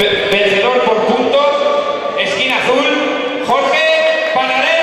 Vencedor por puntos, esquina azul, Jorge Panaré.